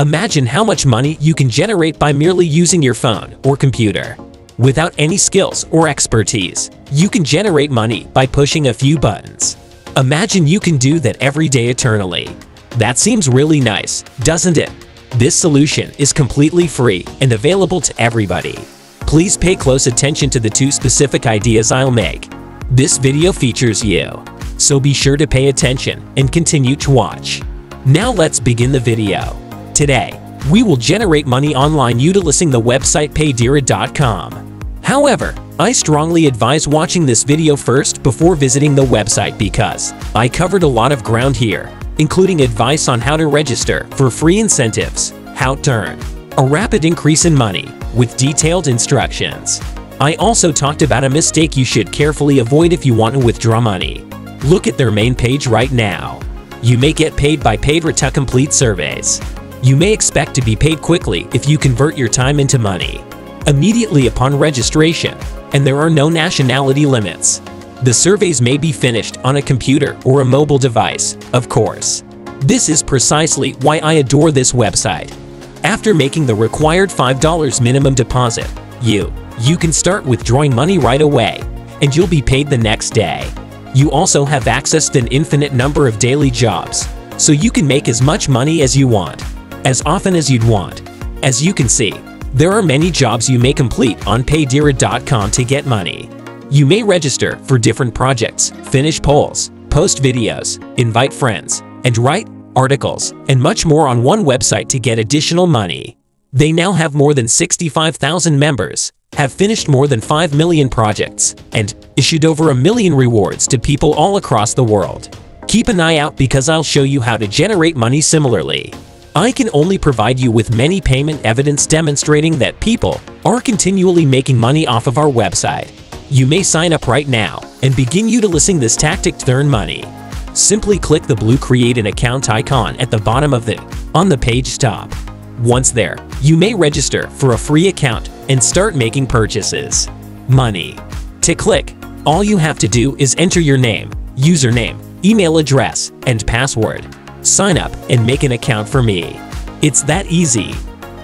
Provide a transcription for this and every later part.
Imagine how much money you can generate by merely using your phone or computer. Without any skills or expertise, you can generate money by pushing a few buttons. Imagine you can do that every day eternally. That seems really nice, doesn't it? This solution is completely free and available to everybody. Please pay close attention to the two specific ideas I'll make. This video features you, so be sure to pay attention and continue to watch. Now let's begin the video. Today, we will generate money online utilizing the website paydira.com. However, I strongly advise watching this video first before visiting the website because I covered a lot of ground here, including advice on how to register for free incentives, how to earn, a rapid increase in money, with detailed instructions. I also talked about a mistake you should carefully avoid if you want to withdraw money. Look at their main page right now. You may get paid by Paydira to complete surveys. You may expect to be paid quickly if you convert your time into money. Immediately upon registration, and there are no nationality limits. The surveys may be finished on a computer or a mobile device, of course. This is precisely why I adore this website. After making the required $5 minimum deposit, you, you can start withdrawing money right away, and you'll be paid the next day. You also have access to an infinite number of daily jobs, so you can make as much money as you want, as often as you'd want. As you can see, there are many jobs you may complete on paydira.com to get money. You may register for different projects, finish polls, post videos, invite friends, and write articles, and much more on one website to get additional money. They now have more than 65,000 members, have finished more than 5 million projects, and issued over a million rewards to people all across the world. Keep an eye out because I'll show you how to generate money similarly. I can only provide you with many payment evidence demonstrating that people are continually making money off of our website. You may sign up right now and begin utilizing this tactic to earn money. Simply click the blue Create an Account icon at the bottom of the on the page top. Once there, you may register for a free account and start making purchases. Money. To click, all you have to do is enter your name, username, email address, and password. Sign up and make an account for me. It's that easy.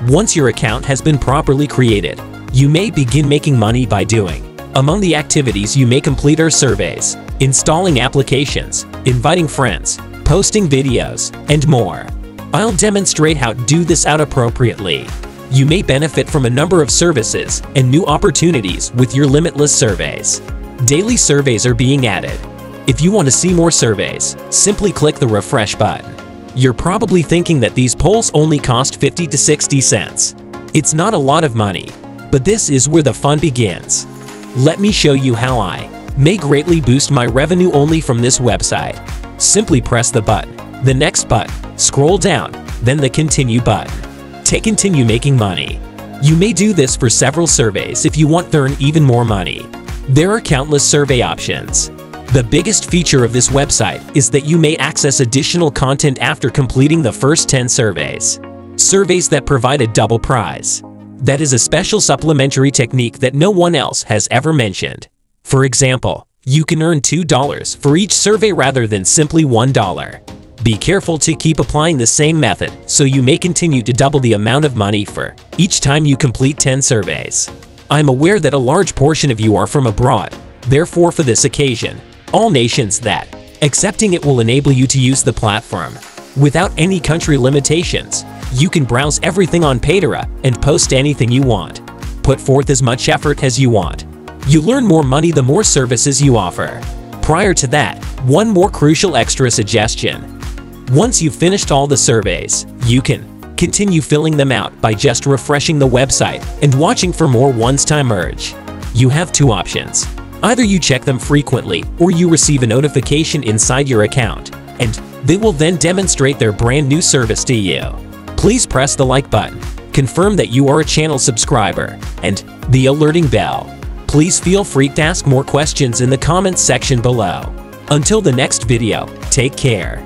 Once your account has been properly created, you may begin making money by doing. Among the activities you may complete are surveys, installing applications, inviting friends, posting videos, and more. I'll demonstrate how to do this out appropriately. You may benefit from a number of services and new opportunities with your limitless surveys. Daily surveys are being added. If you want to see more surveys, simply click the refresh button. You're probably thinking that these polls only cost 50 to 60 cents. It's not a lot of money, but this is where the fun begins. Let me show you how I may greatly boost my revenue only from this website. Simply press the button, the next button, Scroll down, then the Continue button. To continue making money. You may do this for several surveys if you want to earn even more money. There are countless survey options. The biggest feature of this website is that you may access additional content after completing the first 10 surveys. Surveys that provide a double prize. That is a special supplementary technique that no one else has ever mentioned. For example, you can earn $2 for each survey rather than simply $1. Be careful to keep applying the same method so you may continue to double the amount of money for each time you complete 10 surveys. I'm aware that a large portion of you are from abroad, therefore for this occasion, all nations that accepting it will enable you to use the platform. Without any country limitations, you can browse everything on Paydira and post anything you want. Put forth as much effort as you want. You learn more money the more services you offer. Prior to that, one more crucial extra suggestion. Once you've finished all the surveys, you can continue filling them out by just refreshing the website and watching for more ones to emerge. You have two options. Either you check them frequently or you receive a notification inside your account, and they will then demonstrate their brand new service to you. Please press the like button, confirm that you are a channel subscriber, and the alerting bell. Please feel free to ask more questions in the comments section below. Until the next video, take care.